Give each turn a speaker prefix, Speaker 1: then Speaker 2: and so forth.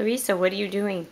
Speaker 1: Clarissa, what are you doing?